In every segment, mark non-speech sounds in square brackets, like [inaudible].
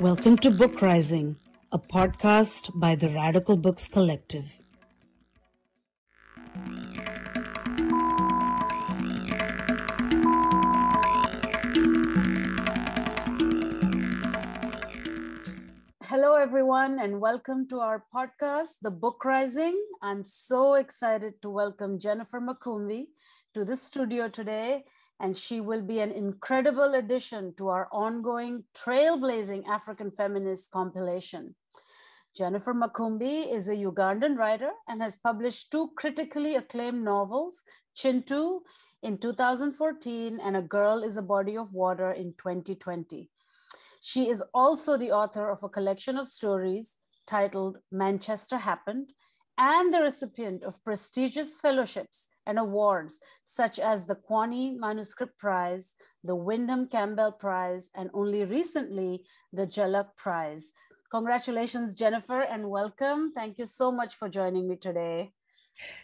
Welcome to BookRising, a podcast by the Radical Books Collective. Everyone, and welcome to our podcast, The BookRising. I'm so excited to welcome Jennifer Makumbi to the studio today and she will be an incredible addition to our ongoing Trailblazing African Feminist compilation. Jennifer Makumbi is a Ugandan writer and has published two critically acclaimed novels, Kintu in 2014 and A Girl is a Body of Water in 2020. She is also the author of a collection of stories titled Manchester Happened and the recipient of prestigious fellowships and awards such as the Kwani Manuscript Prize, the Windham Campbell Prize, and only recently the Jhalak Prize. Congratulations, Jennifer, and welcome. Thank you so much for joining me today.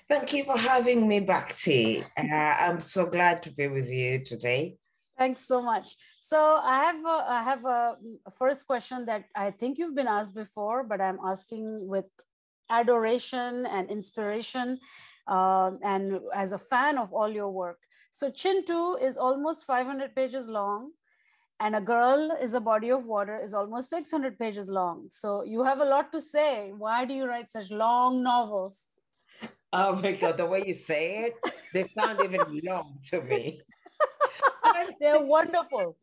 Thank you for having me back, T. Uh, I'm so glad to be with you today. Thanks so much. So I have a, I have a first question that I think you've been asked before, but I'm asking with adoration and inspiration uh, and as a fan of all your work. So Kintu is almost 500 pages long and A Girl is a Body of Water is almost 600 pages long. So you have a lot to say. Why do you write such long novels? Oh my God, the way you say it, they sound even long to me. [laughs] They're wonderful.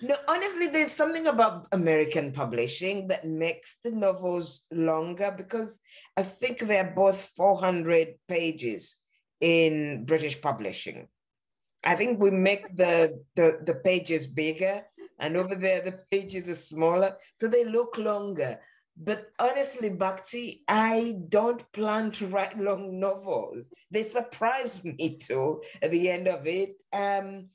No, honestly, there's something about American publishing that makes the novels longer because I think they're both 400 pages in British publishing. I think we make the, the, the pages bigger and over there the pages are smaller, so they look longer. But honestly, Bhakti, I don't plan to write long novels. They surprised me too at the end of it. Um,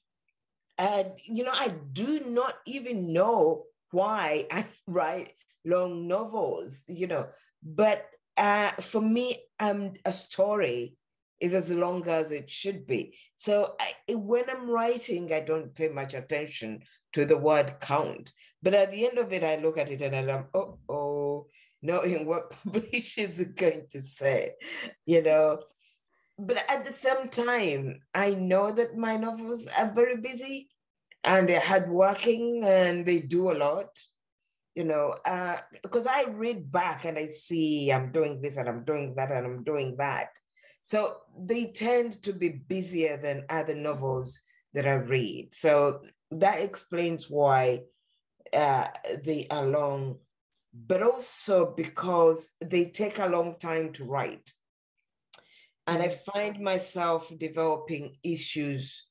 and, you know, I do not even know why I [laughs] write long novels, you know, but uh, for me, um, a story is as long as it should be. So I, when I'm writing, I don't pay much attention to the word count. But at the end of it, I look at it and I'm, oh, oh, knowing what [laughs] publishers are going to say, you know but at the same time, I know that my novels are very busy and they're hardworking and they do a lot. You know, uh, because I read back and I see I'm doing this and I'm doing that and I'm doing that. So they tend to be busier than other novels that I read. So that explains why uh, they are long, but also because they take a long time to write. And I find myself developing issues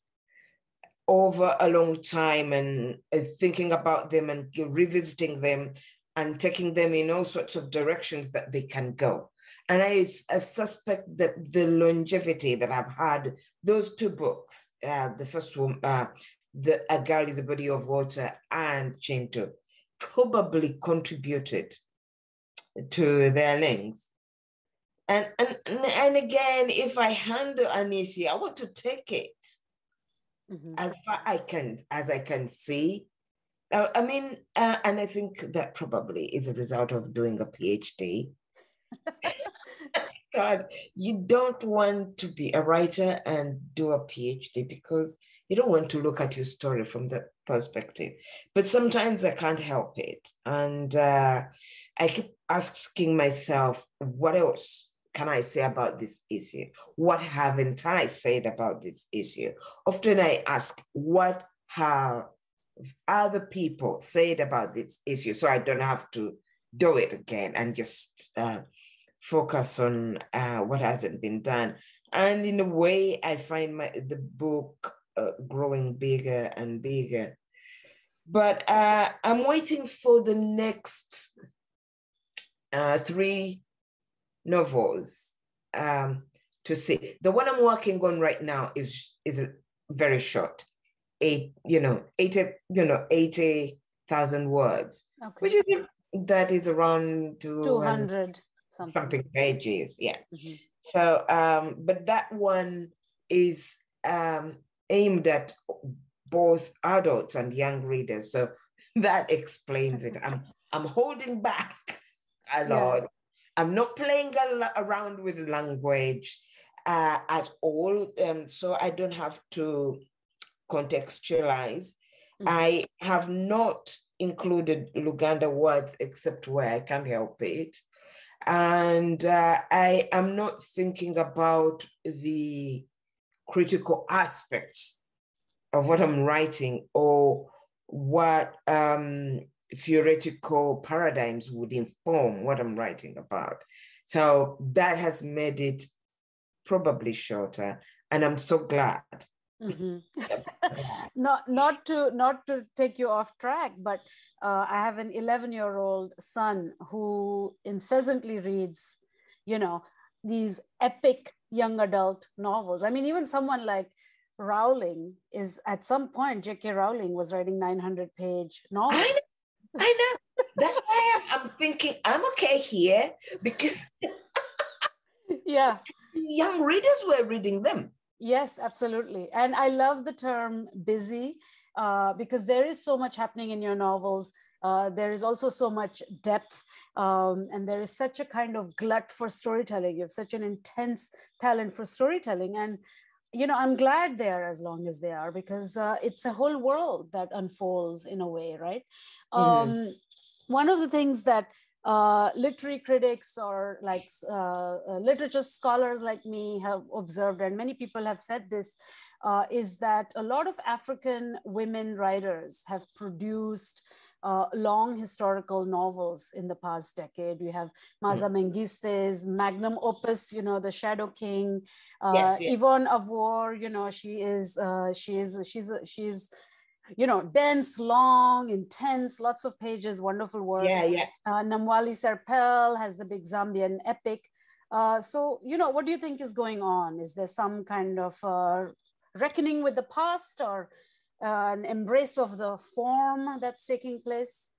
over a long time and uh, thinking about them and revisiting them and taking them in all sorts of directions that they can go. And I, I suspect that the longevity that I've had, those two books, uh, the first one, uh, the A Girl is a Body of Water and Kintu, probably contributed to their length. And, and, and again, if I handle an issue, I want to take it mm-hmm. as far I can as I can see. Uh, I mean, uh, and I think that probably is a result of doing a PhD. [laughs] [laughs] God, you don't want to be a writer and do a PhD because you don't want to look at your story from that perspective. But sometimes I can't help it. And uh, I keep asking myself, what else can I say about this issue? What haven't I said about this issue? Often I ask, what have other people said about this issue? So I don't have to do it again and just uh, focus on uh, what hasn't been done. And in a way, I find my the book uh, growing bigger and bigger. But uh, I'm waiting for the next uh, three novels um, to see. The one I'm working on right now is is very short, eight you know eighty you know eighty thousand words, okay. which is that is around two hundred something, something pages. Yeah. Mm-hmm. So, um, but that one is um, aimed at both adults and young readers. So [laughs] that explains it. I'm I'm holding back a lot. I'm not playing around with language uh, at all, um, so I don't have to contextualize. Mm-hmm. I have not included Luganda words except where I can help it. And uh, I am not thinking about the critical aspects of what I'm writing or what um, theoretical paradigms would inform what I'm writing about. So that has made it probably shorter, and I'm so glad. Mm-hmm. [laughs] not not to not to take you off track, but uh, I have an 11 year old son who incessantly reads, you know, these epic young adult novels. I mean, even someone like Rowling is at some point, J.K. Rowling was writing 900 page novels. I. I know. That's why I'm, I'm thinking I'm okay here because [laughs] yeah, young readers were reading them. Yes, absolutely. And I love the term busy uh, because there is so much happening in your novels. Uh, there is also so much depth, um, and there is such a kind of glut for storytelling. You have such an intense talent for storytelling, and you know i'm glad they are as long as they are because uh, it's a whole world that unfolds in a way right mm-hmm. um, one of the things that uh, literary critics or like uh, uh, literature scholars like me have observed, and many people have said this, uh, is that a lot of African women writers have produced uh, long historical novels in the past decade. We have Maaza mm. Mengiste's magnum opus, you know, The Shadow King. Uh, yes, yes. Yvonne Owuor, you know, she is, uh, she is, she's, she's, you know, dense, long, intense, lots of pages, wonderful work. Yeah, yeah. Uh, Namwali Serpell has the big Zambian epic. Uh, so, you know, what do you think is going on? Is there some kind of uh, reckoning with the past or an embrace of the form that's taking place?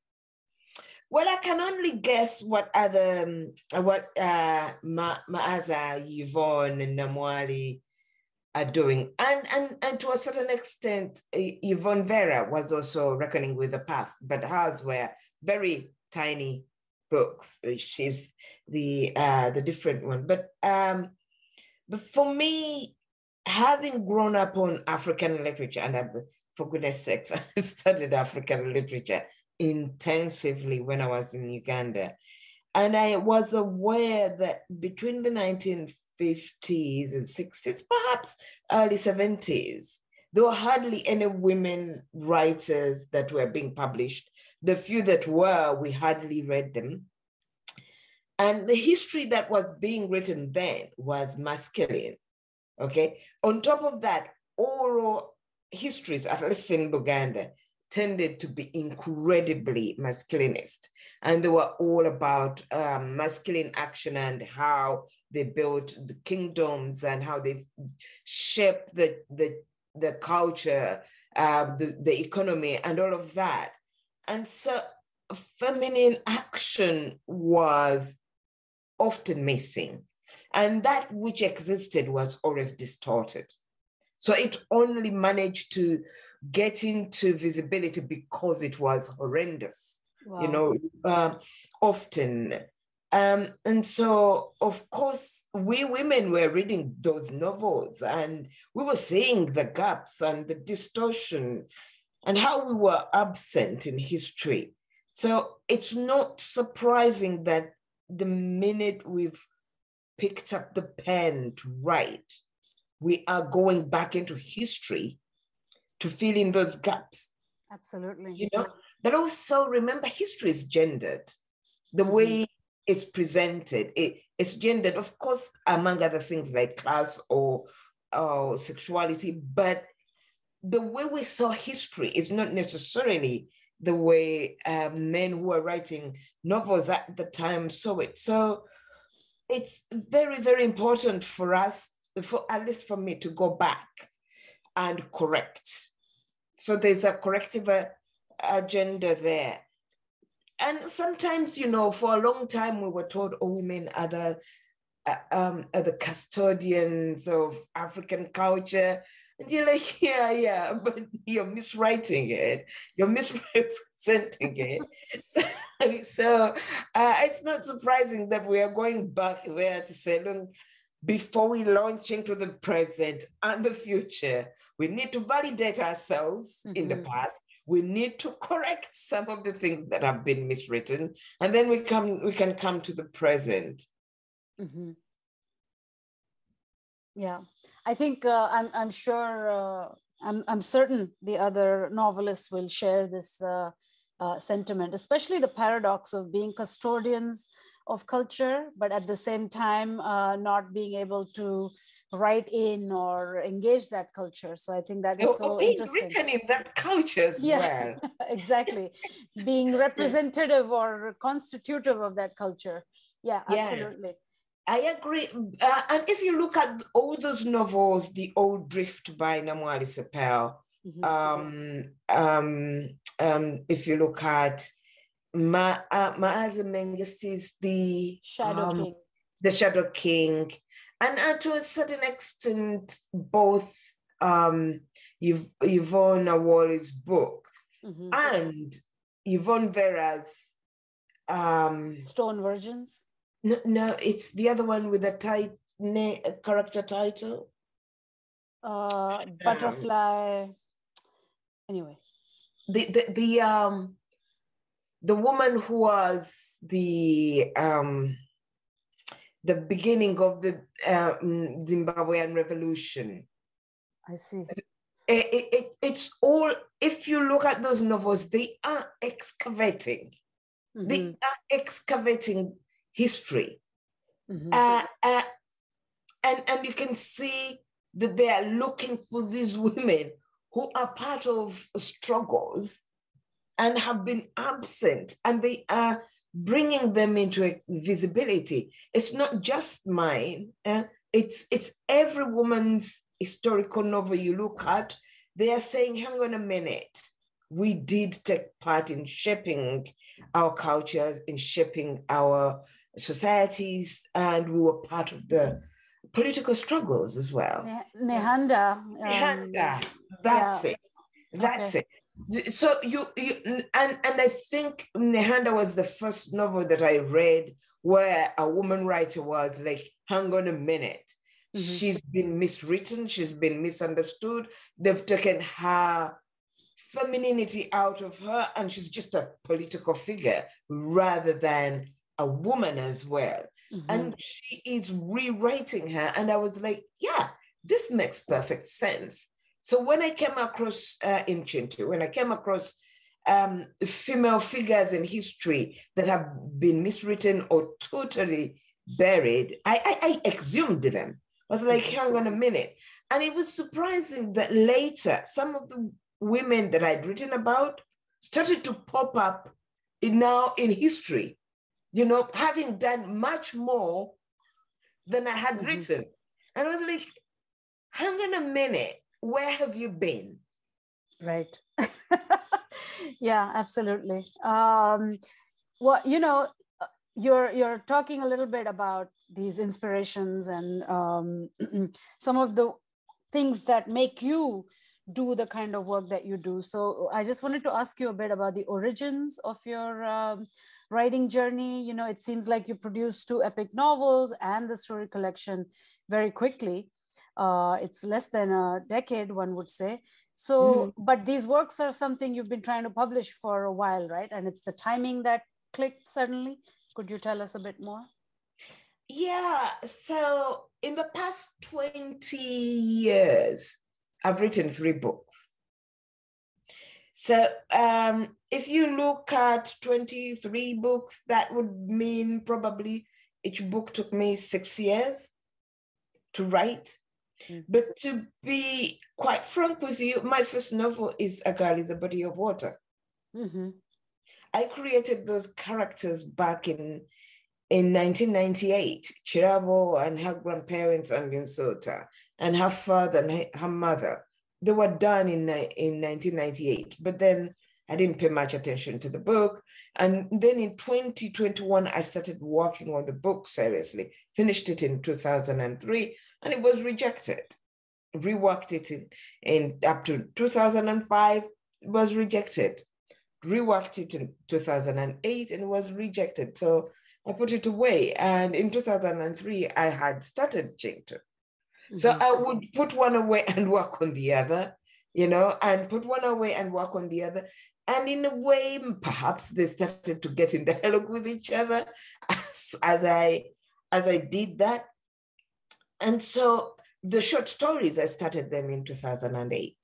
Well, I can only guess what other, um, what uh, Ma- Maaza, Yvonne, and Namwali are doing. And, and, and to a certain extent, Yvonne Vera was also reckoning with the past, but hers were very tiny books. She's the uh, the different one. But um, but for me, having grown up on African literature, and I've for goodness sakes, [laughs] I studied African literature intensively when I was in Uganda. And I was aware that between the 1950s and 60s, perhaps early 70s, there were hardly any women writers that were being published. The few that were, we hardly read them. And the history that was being written then was masculine. Okay. On top of that, oral histories, at least in Buganda, tended to be incredibly masculinist. And they were all about um, masculine action and how they built the kingdoms and how they shaped the, the, the culture, uh, the, the economy, and all of that. And so feminine action was often missing. And that which existed was always distorted. So it only managed to get into visibility because it was horrendous, wow. you know, uh, often. Um, and so, of course, we women were reading those novels and we were seeing the gaps and the distortion and how we were absent in history. So it's not surprising that the minute we've picked up the pen to write, we are going back into history to fill in those gaps. Absolutely. You know, but also remember history is gendered. The mm-hmm. way it's presented, it, it's gendered, of course, among other things like class or, or sexuality, but the way we saw history is not necessarily the way uh, men who are writing novels at the time saw it. So it's very, very important for us for at least for me to go back and correct. So there's a corrective uh, agenda there. and sometimes, you know, for a long time we were told, oh, women are the, uh, um, are the custodians of African culture. And you're like, [laughs] yeah, yeah, but you're miswriting it. You're [laughs] misrepresenting it. [laughs] so uh, it's not surprising that we are going back there to say, look, before we launch into the present and the future, we need to validate ourselves mm-hmm. in the mm-hmm. past. We need to correct some of the things that have been miswritten, and then we come we can come to the present. Mm-hmm. Yeah, I think uh, I'm I'm sure uh, I'm I'm certain the other novelists will share this uh, uh sentiment, especially the paradox of being custodians of culture, but at the same time, uh, not being able to write in or engage that culture. So I think that is so being interesting. written in that culture as yeah, well. [laughs] exactly. being [laughs] representative or constitutive of that culture. Yeah, absolutely. Yeah. I agree. Uh, and if you look at all those novels, The Old Drift by Namwali Serpell, mm-hmm. um, um, um, if you look at Ma, uh, Maaza Mengiste's The Shadow um, King. The Shadow King. And uh, to a certain extent, both um, Yv- Yvonne Owuor's book mm-hmm. and Yvonne Vera's um, Stone Virgins. No, no, it's the other one with a tight na- character title. Uh, um, butterfly. Um, anyway. The the the um the woman who was the um, the beginning of the uh, Zimbabwean revolution. I see. It, it, it, it's all, if you look at those novels, they are excavating. Mm-hmm. They are excavating history. Mm-hmm. Uh, uh, and, and you can see that they are looking for these women who are part of struggles and have been absent, and they are bringing them into visibility. It's not just mine. Uh, it's it's every woman's historical novel you look at. They are saying, "Hang on a minute." We did take part in shaping our cultures, in shaping our societies, and we were part of the political struggles as well. Nehanda. Um, Nehanda. That's yeah. it. That's okay. it so you, you and and I think Nehanda was the first novel that I read where a woman writer was like, hang on a minute. Mm-hmm. She's been miswritten, she's been misunderstood. They've taken her femininity out of her, and she's just a political figure rather than a woman as well. Mm-hmm. And she is rewriting her. And I was like, yeah, this makes perfect sense. So when I came across uh, in Kintu, when I came across um, female figures in history that have been miswritten or totally buried, I, I, I exhumed them. I was like, hang on a minute. And it was surprising that later, some of the women that I'd written about started to pop up in, now in history, you know, having done much more than I had mm-hmm. written. And I was like, hang on a minute where have you been? Right. [laughs] yeah, absolutely. Um, well, you know, you're you're talking a little bit about these inspirations and um, [clears throat] some of the things that make you do the kind of work that you do. So I just wanted to ask you a bit about the origins of your um, writing journey. You know, it seems like you produced two epic novels and the story collection very quickly. Uh, it's less than a decade, one would say. So, mm-hmm. but these works are something you've been trying to publish for a while, right? And it's the timing that clicked suddenly. Could you tell us a bit more? Yeah. So, in the past 20 years, I've written three books. So, um, if you look at 23 books, that would mean probably each book took me six years to write. Mm. But to be quite frank with you, my first novel is A Girl is a Body of Water. Mm-hmm. I created those characters back in in 1998, Kirabo and her grandparents and Linsota, and her father and her mother. They were done in, in 1998. But then I didn't pay much attention to the book. And then in 2021, I started working on the book seriously, finished it in 2003, and it was rejected. Reworked it in, in up to 2005, it was rejected. Reworked it in 2008 and it was rejected. So I put it away. And in 2003, I had started Kintu. Mm-hmm. So I would put one away and work on the other, you know, and put one away and work on the other. And in a way, perhaps they started to get in [laughs] dialogue with each other as, as I as I did that. And so the short stories, I started them in 2008.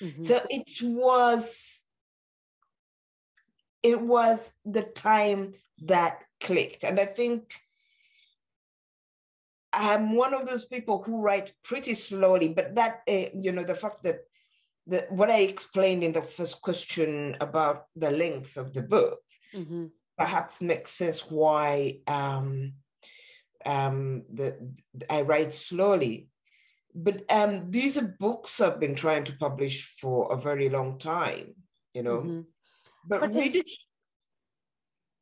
Mm-hmm. So it was it was the time that clicked. And I think I'm one of those people who write pretty slowly, but that, uh, you know, the fact that the, what I explained in the first question about the length of the book mm-hmm. perhaps makes sense why um, um, the, I write slowly. But um, these are books I've been trying to publish for a very long time, you know. Mm-hmm. But, but is,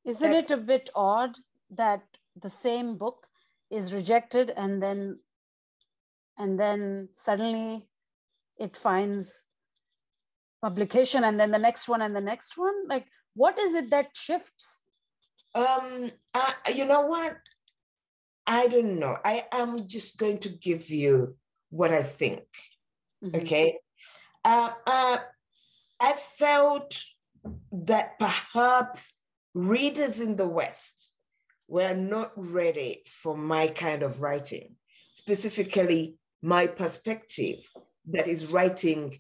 isn't it a bit odd that the same book is rejected and then and then suddenly it finds publication and then the next one and the next one? Like what is it that shifts? Um uh, you know what? I don't know. I am just going to give you what i think mm-hmm. okay? Uh, uh, i felt that perhaps readers in the west were not ready for my kind of writing specifically my perspective that is writing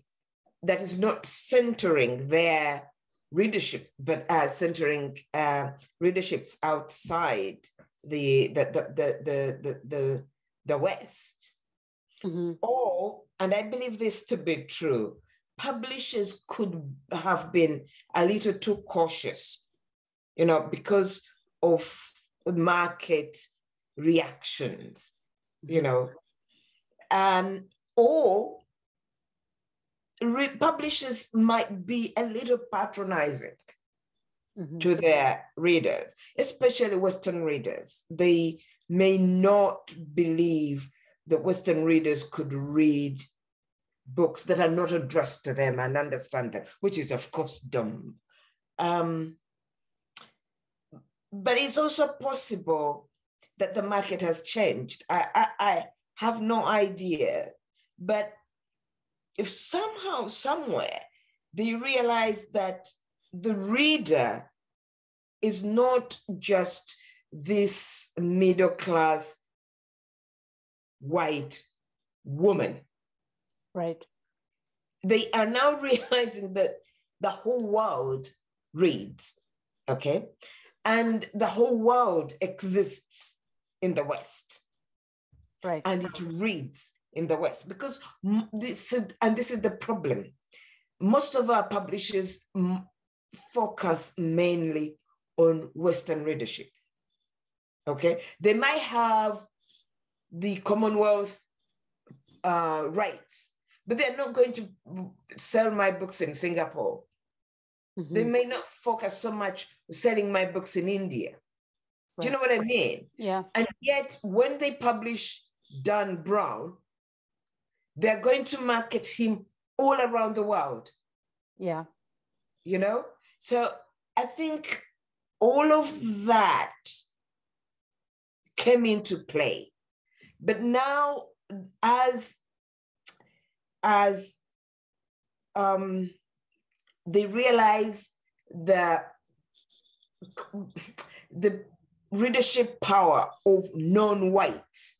that is not centering their readerships, but uh, centering uh, readerships outside the the the the the the, the West. Mm-hmm. Or, and I believe this to be true, publishers could have been a little too cautious, you know, because of market reactions, you mm-hmm. know. Um, or publishers might be a little patronizing mm-hmm. to their readers, especially Western readers. They may not believe that Western readers could read books that are not addressed to them and understand them, which is, of course, dumb. Um, but it's also possible that the market has changed. I, I, I have no idea. But if somehow, somewhere, they realize that the reader is not just this middle class white woman. Right. They are now [laughs] realizing that the whole world reads, okay? And the whole world exists in the West. Right. And it reads in the West because this is, and this is the problem. Most of our publishers focus mainly on Western readerships. Okay, they might have the Commonwealth uh, rights, but they're not going to sell my books in Singapore. Mm-hmm. They may not focus so much selling my books in India. Right. Do you know what I mean? Yeah. And yet, when they publish Dan Brown, they're going to market him all around the world. Yeah. You know? So I think all of that came into play. But now as as um they realize the the readership power of non-whites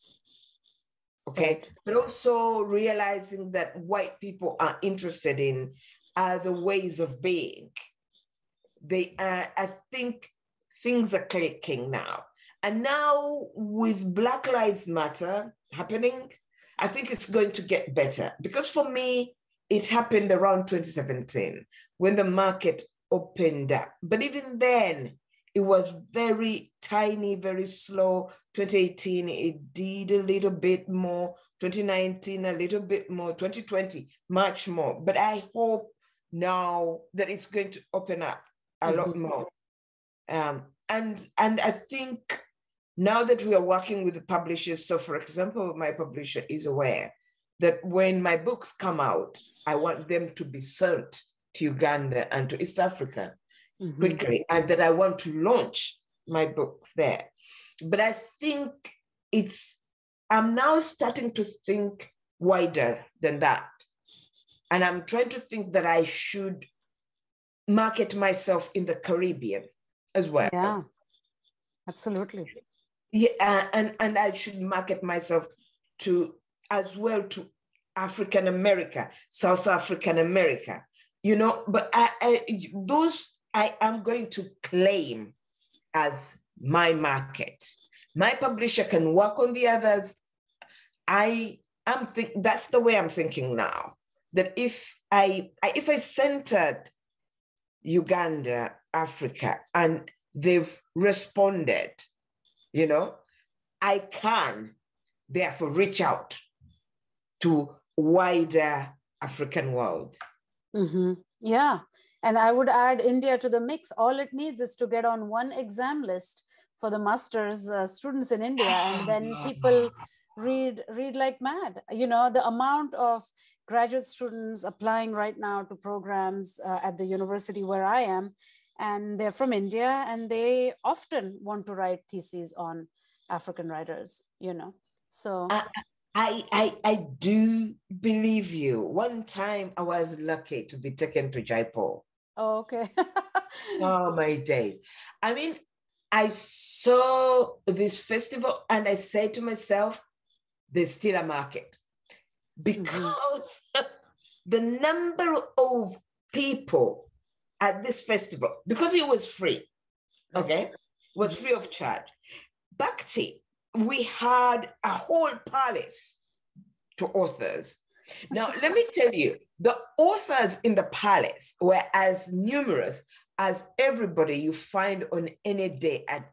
okay. But also realizing that white people are interested in other ways of being. They uh, i think things are clicking now. And now with black lives matter happening i think it's going to get better. Because for me it happened around 2017 when the market opened up. But even then it was very tiny, very slow. 2018, it did a little bit more. 2019, a little bit more. 2020, much more. But I hope now that it's going to open up a mm-hmm. lot more. Um, and and I think now that we are working with the publishers, so for example, my publisher is aware that when my books come out, I want them to be sent to Uganda and to East Africa mm-hmm. quickly, and that I want to launch my book there. But I think it's, I'm now starting to think wider than that. And I'm trying to think that I should market myself in the Caribbean as well. Yeah, absolutely. Yeah, and, and I should market myself to as well to African America, South African America, you know, but I, I, those I am going to claim as my market. My publisher can work on the others. I am think that's the way I'm thinking now. That if I, I if I centered Uganda, Africa, and they've responded, you know, I can therefore reach out to wider African world. Mm-hmm. Yeah. And I would add India to the mix. All it needs is to get on one exam list for the masters uh, students in India, and [laughs] then people read read like mad. You know, the amount of graduate students applying right now to programs uh, at the university where I am, and they're from India, and they often want to write theses on African writers. You know, so. I, I I do believe you. One time I was lucky to be taken to Jaipur. Oh, okay. [laughs] oh my day. I mean, I saw this festival and I said to myself, there's still a market. Mm-hmm. Because mm-hmm. [laughs] the number of people at this festival, because it was free, okay, was free of charge. Bhakti we had a whole palace to authors. Now, let me tell you, the authors in the palace were as numerous as everybody you find on any day at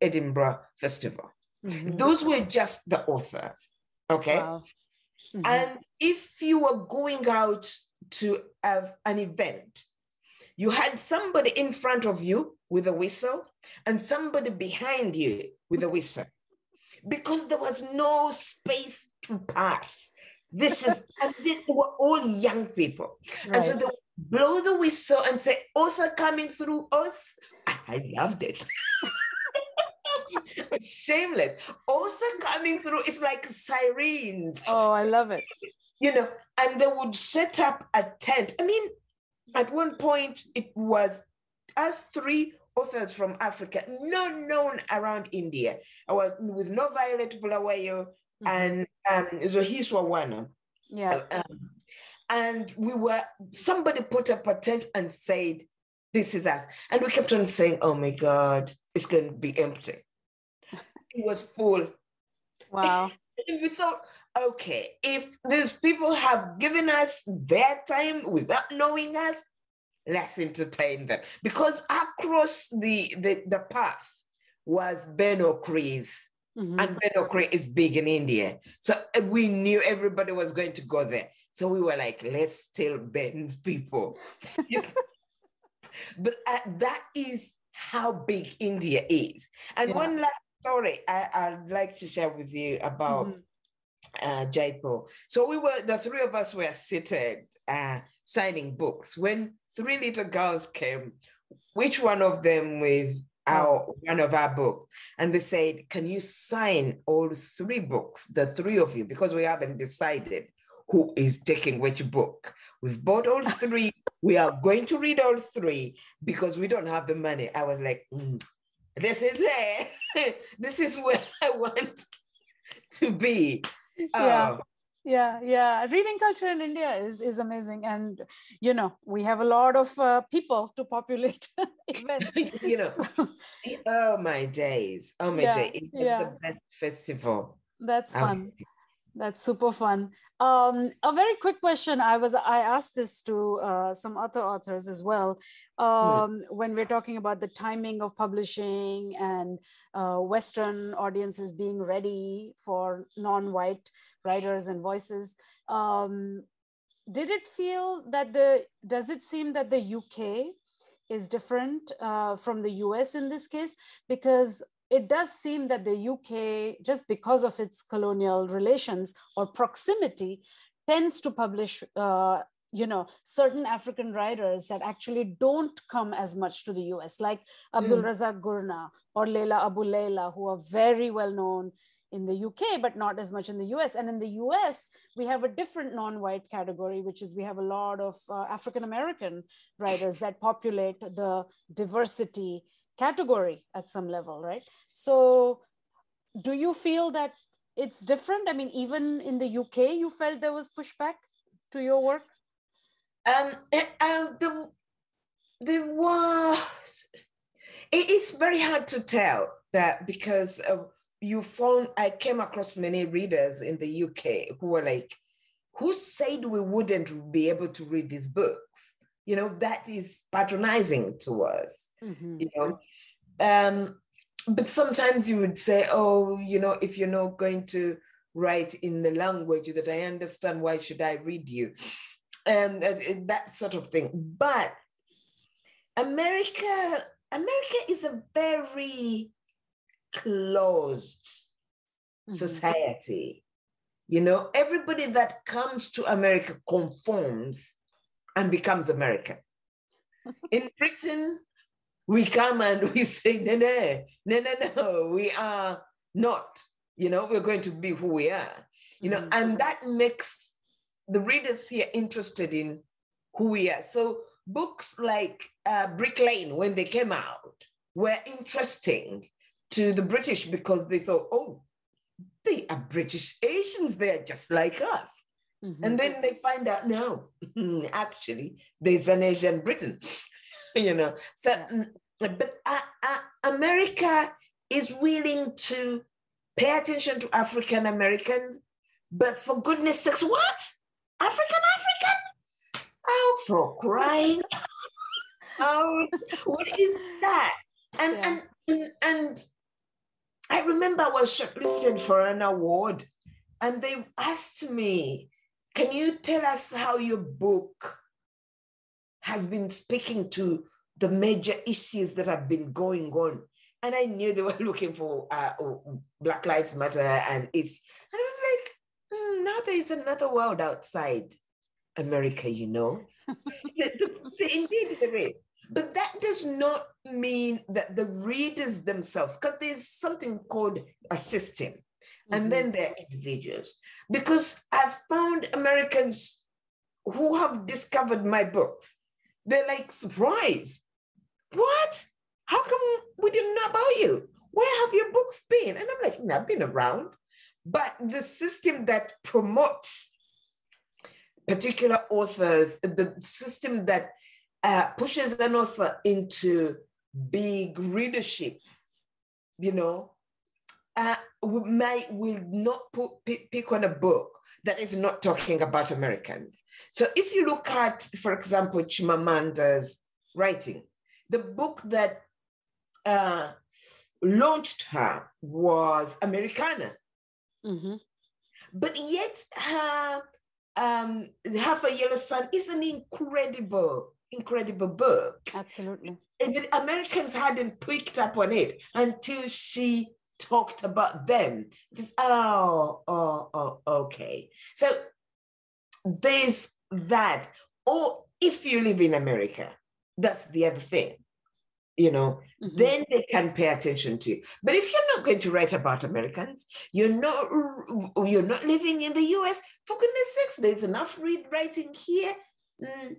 Edinburgh Festival. Mm-hmm. Those were just the authors, okay? Wow. Mm-hmm. And if you were going out to have an event, you had somebody in front of you with a whistle and somebody behind you with a whistle because there was no space to pass. This is, and they were all young people. Right. And so they blow the whistle and say, author coming through us. I loved it. [laughs] Shameless. Author coming through, it's like sirens. Oh, I love it. You know, and they would set up a tent. I mean, at one point, it was us three authors from Africa, not known around India. I was with NoViolet Bulawayo mm-hmm. and um, Zukiswa Wanner. Yeah. Um, and we were, somebody put up a tent and said, this is us. And we kept on saying, oh my God, it's going to be empty. [laughs] it was full. Wow. [laughs] and we thought, okay, if these people have given us their time without knowing us, let's entertain them. Because across the, the, the path was Ben Okri's. Mm-hmm. And Ben Okri is big in India. So uh, we knew everybody was going to go there. So we were like, let's steal Ben's people. [laughs] but uh, that is how big India is. And yeah. one last story I, would like to share with you about mm-hmm. uh, Jaipur. So we were, the three of us were seated uh, signing books when three little girls came, which one of them with our one of our book and they said can you sign all three books the three of you because we haven't decided who is taking which book. We've bought all [laughs] three. We are going to read all three because we don't have the money. I was like mm, this is there [laughs] this is where [laughs] i want to be. Yeah. Um, yeah yeah. Reading culture in india is is amazing. And you know we have a lot of uh, people to populate [laughs] events. [laughs] You know oh my days. Oh my yeah, days it was yeah. the best festival that's fun. that's super fun. Um, a very quick question. I was i asked this to uh, some other authors as well. Hmm. um, mm. when we're talking about the timing of publishing and uh, western audiences being ready for non-white writers and voices. Um, did it feel that the does it seem that the uk is different uh, from the us in this case because it does seem that the uk just because of its colonial relations or proximity tends to publish uh, you know certain african writers that actually don't come as much to the us like abdul mm. razak gurnah or leila aboulela who are very well known in the UK, but not as much in the US. And in the US, we have a different non white category, which is we have a lot of uh, African American writers that populate the diversity category at some level, right? So, do you feel that it's different? I mean, even in the UK, you felt there was pushback to your work? Um, it, uh, the, there was, it, it's very hard to tell that because of, you found I came across many readers in the UK who were like, who said we wouldn't be able to read these books? You know, that is patronizing to us. Mm-hmm. You know. Um, but sometimes you would say, oh, you know, if you're not going to write in the language that I understand, why should I read you? And uh, that sort of thing. But America, America is a very closed mm-hmm. society. You know, everybody that comes to America conforms and becomes American. [laughs] In Britain, we come and we say, no, no, no, no, no, we are not. You know, we're going to be who we are. You know, mm-hmm. and that makes the readers here interested in who we are. So books like uh, Brick Lane, when they came out, were interesting to the British because they thought, oh, they are British Asians, they're just like us. Mm-hmm. And then they find out, no, [laughs] actually, there's an Asian Britain, [laughs] you know. So. Mm, but uh, uh, America is willing to pay attention to African Americans, but for goodness sakes, what? African African? Oh, for crying [laughs] out! What is that? And yeah. and and I remember I was shortlisted for an award, and they asked me, Can you tell us how your book has been speaking to the major issues that have been going on? And I knew they [laughs] were looking for uh, Black Lives Matter, and it's, and I was like, mm, now there is another world outside America, you know? [laughs] indeed, there is. But that does not mean that the readers themselves, because there's something called a system, mm-hmm. and then there are individuals. Because I've found Americans who have discovered my books, they're like surprised. What? How come we didn't know about you? Where have your books been? And I'm like, I've been around. But the system that promotes particular authors, the system that uh, pushes an author into big readership, you know, uh, we might will not put, pick, pick on a book that is not talking about Americans. So if you look at, for example, Chimamanda's writing, the book that uh, launched her was Americanah. Mm-hmm. But yet her um, Half a Yellow Sun is an incredible incredible book. Absolutely. Even Americans hadn't picked up on it until she talked about them. Just, oh, oh, oh, okay. So there's that. Or if you live in America, that's the other thing. You know, mm-hmm. then they can pay attention to you. But if you're not going to write about Americans, you're not you're not living in the US. For goodness sakes, there's enough read writing here. Mm,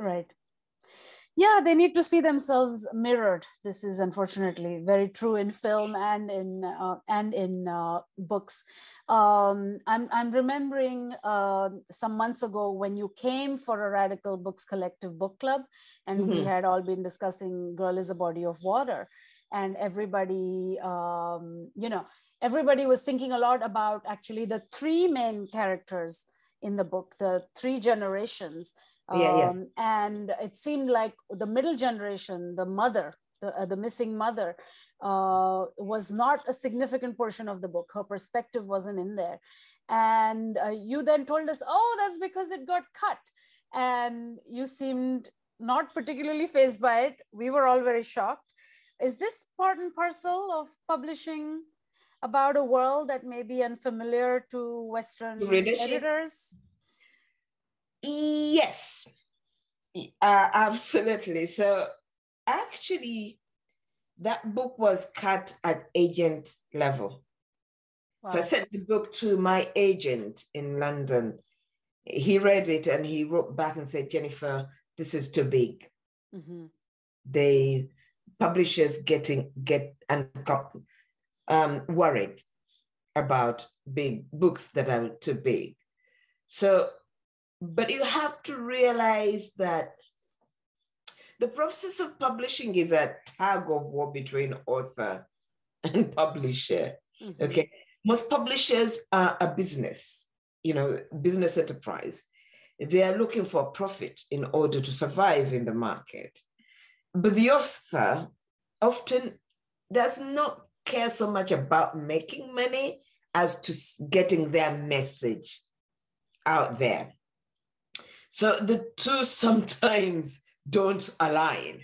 Right. Yeah, they need to see themselves mirrored. This is unfortunately very true in film and in uh, and in uh, books. Um, I'm I'm remembering uh, some months ago when you came for a Radical Books Collective book club, and mm-hmm. we had all been discussing "Girl is a Body of Water," and everybody, um, you know, everybody was thinking a lot about actually the three main characters in the book, the three generations yeah, yeah. Um, and it seemed like the middle generation, the mother, the, uh, the missing mother, uh, was not a significant portion of the book. Her perspective wasn't in there. And uh, you then told us, oh, that's because it got cut. And you seemed not particularly phased by it. We were all very shocked. Is this part and parcel of publishing about a world that may be unfamiliar to Western editors? Yes, uh, absolutely. So actually, that book was cut at agent level. Wow. So I sent the book to my agent in London. He read it and he wrote back and said, Jennifer, this is too big. Mm-hmm. The publishers getting get and um, worried about big books that are too big. So, but you have to realize that the process of publishing is a tug of war between author and publisher. Mm-hmm. Okay. Most publishers are a business, you know, business enterprise. They are looking for profit in order to survive in the market. But the author often does not care so much about making money as to getting their message out there. So the two [laughs] sometimes don't align,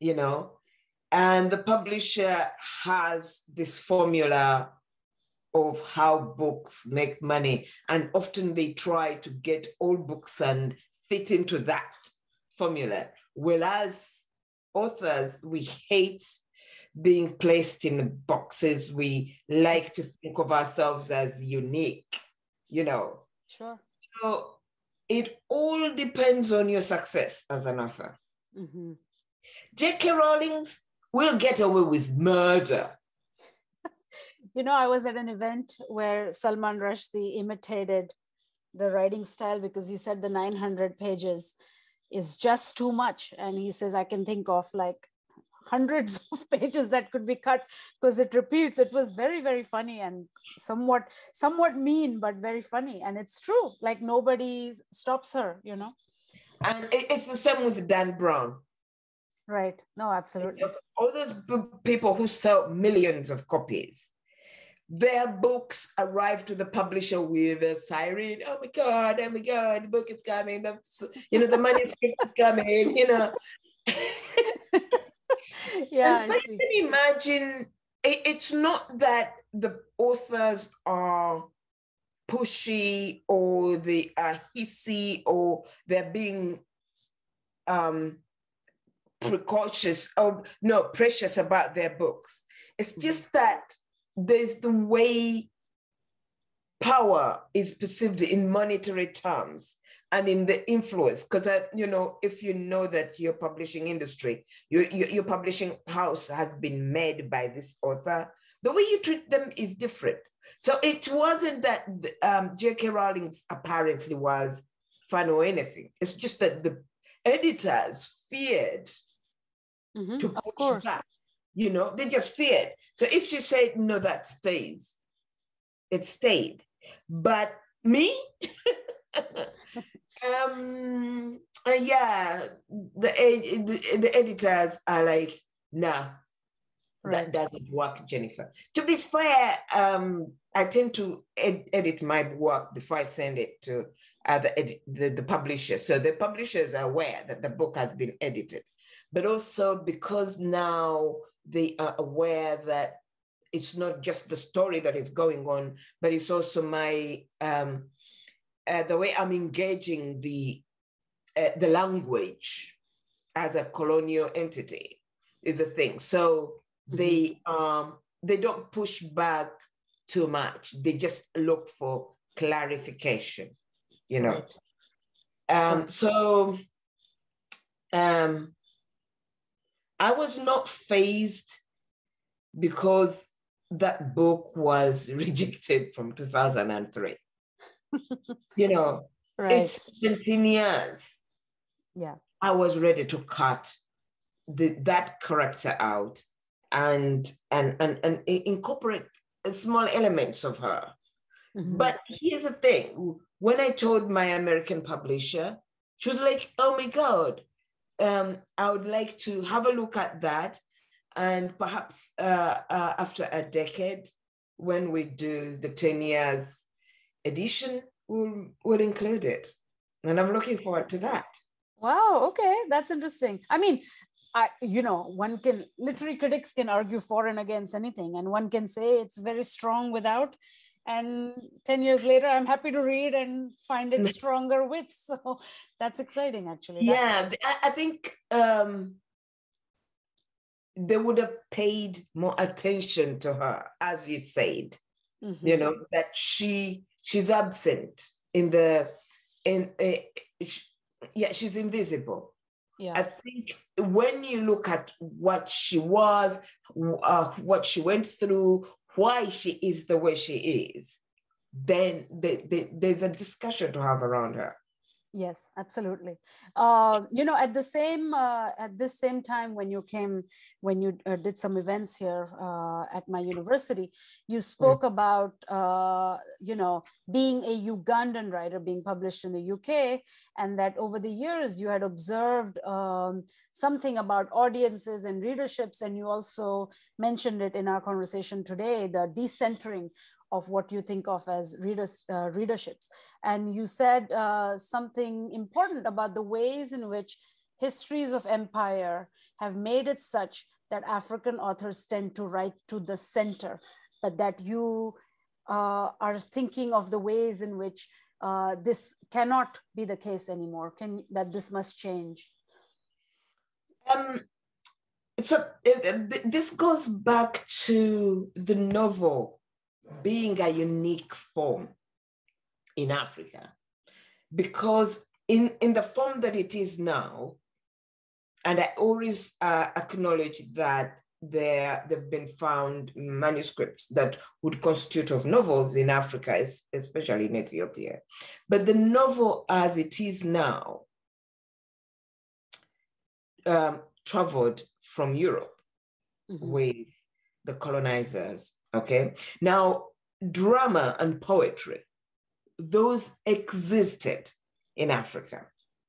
you know. And the publisher has this formula of how books make money. And often they try to get all books and fit into that formula. Whereas authors, we hate being placed in boxes. We like to think of ourselves as unique, you know. Sure. So it all depends on your success as an author. Mm-hmm. J.K. Rowling will get away with murder. [laughs] you know, I was at an event where Salman Rushdie imitated the writing style because he said the 900 pages is just too much. And he says, I can think of like hundreds [laughs] of pages that could be cut because it repeats. It was very very funny and somewhat somewhat mean but very funny. And it's true. Like nobody stops her you know? And it's the same with dan brown. Right. No absolutely. All those people who sell millions of copies their books arrive to the publisher with a siren. Oh my God, oh my God, the book is coming. The, you know, the manuscript is coming, you know. [laughs] [laughs] yeah. so you can imagine it, it's not that the authors are pushy or they are hissy or they're being um precautious or no precious about their books. It's mm-hmm. just that there's the way power is perceived in monetary terms and in the influence because you know if you know that your publishing industry your, your, your publishing house has been made by this author the way you treat them is different. So it wasn't that um, j.k rowling apparently was fun or anything. It's just that the editors feared mm-hmm, to of course. back. you know they just feared. So if she said no that stays it stayed. But me [laughs] Um, uh, yeah, the, the, the editors are like, nah, right. that doesn't work, Jennifer. To be fair, um, I tend to ed- edit my work before I send it to uh, the, edi- the, the publisher. So the publishers are aware that the book has been edited, but also because now they are aware that it's not just the story that is going on, but it's also my um, uh, the way I'm engaging the uh, the language as a colonial entity is a thing. So mm-hmm. they um they don't push back too much. They just look for clarification, you know. Um, so um I was not phased because that book was [laughs] rejected from 2003 [laughs] you know, right. it's 17 years. Yeah. I was ready to cut the, that character out and and and, and incorporate small elements of her. Mm-hmm. But here's the thing: when I told my American publisher, she was like, "Oh my god, um, I would like to have a look at that." And perhaps uh, uh, after a decade, when we do the 10 years edition, we'll, we'll include it. And I'm looking forward to that. Wow, okay, that's interesting. I mean, I, you know, one can literary critics can argue for and against anything, and one can say it's very strong without, and 10 years later i'm happy to read and find it [laughs] stronger with so that's exciting actually yeah i think um they would have paid more attention to her as you said mm-hmm. you know that she she's absent in the in uh, yeah she's invisible. Yeah. I think when you look at what she was uh, what she went through why she is the way she is, then they, they, there's a discussion to have around her yes absolutely uh, you know at the same uh, at this same time when you came when you uh, did some events here uh, at my university you mm. spoke mm. about uh, you know being a ugandan writer being published in the uk and that over the years you had observed um, something about audiences and readerships and you also mentioned it in our conversation today the decentering of what you think of as readers, uh, readerships. And you said uh, something important about the ways in which histories of empire have made it such that African authors tend to write to the center, but that you uh, are thinking of the ways in which uh, this cannot be the case anymore, can, that this must change? Um, so this goes back to the novel being a unique form in Africa. Because in, in the form that it is now, and I always uh, acknowledge that there have been found manuscripts that would constitute of novels in Africa, especially in Ethiopia. But the novel as it is now um, traveled from Europe mm-hmm. with the colonizers Okay. Now, drama and poetry, those existed in Africa,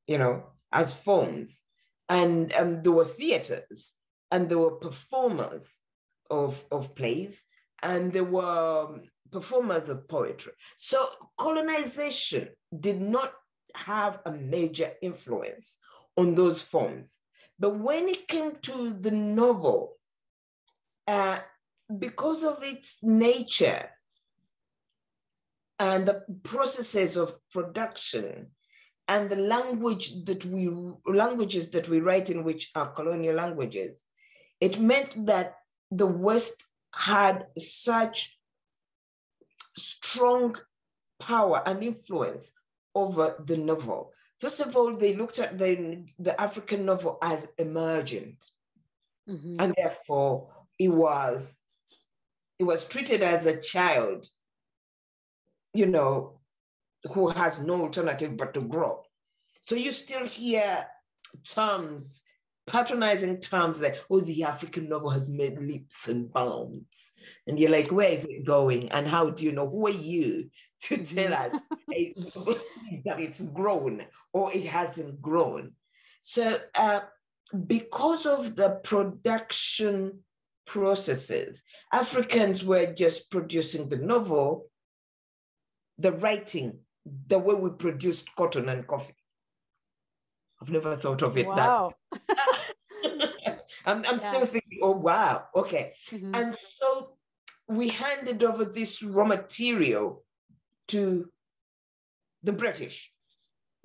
you know, as forms. And um, there were theaters and there were performers of, of plays and there were um, performers of poetry. So colonization did not have a major influence on those forms. But when it came to the novel, uh, because of its nature and the processes of production and the language that we languages that we write in which are colonial languages it meant that the west had such strong power and influence over the novel. First of all they looked at the, the african novel as emergent. Mm-hmm. and therefore it was he was treated as a child, you know, who has no alternative but to grow. So you still hear terms, patronizing terms like, oh, the African novel has made leaps and bounds. And you're like, where is it going? And how do you know? Who are you to tell us [laughs] that it's grown or it hasn't grown? So uh, because of the production processes. Africans were just producing the novel, the writing, the way we produced cotton and coffee. I've never thought of it wow. that. [laughs] I'm, I'm yeah. still thinking, oh, wow, okay. Mm-hmm. And so we handed over this raw material to the British.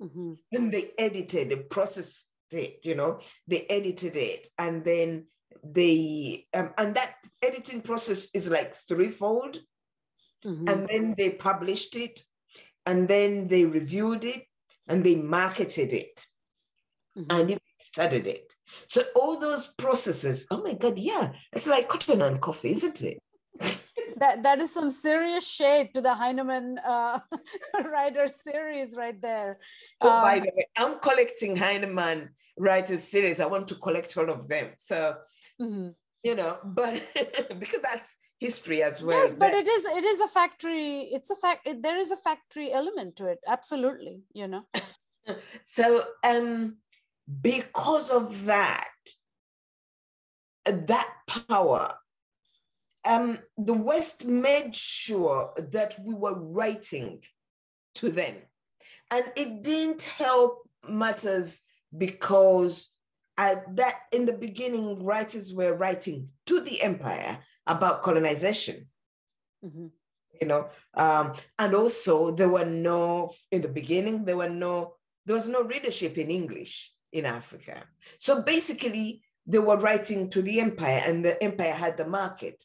Mm-hmm. And they edited, they processed it, you know, they edited it. And then they um, and that editing process is like threefold mm-hmm. and then they published it and then they reviewed it and they marketed it mm-hmm. and they studied it so all those processes oh my god yeah it's like cotton and coffee isn't it [laughs] that that is some serious shade to the Heinemann uh, [laughs] writer series right there. Oh, um, by the way, I'm collecting Heinemann writers series. I want to collect all of them. So mm-hmm. you know, but [laughs] because that's history as well. Yes, but it is it is a factory. It's a fact. There is a factory element to it. Absolutely, you know. [laughs] so um, because of that, that power, um, the West made sure that we were writing to them. And it didn't help matters because I, that in the beginning, writers were writing to the empire about colonization. Mm-hmm. You know, um, and also there were no in the beginning there were no there was no readership in English in Africa. So basically, they were writing to the empire, and the empire had the market.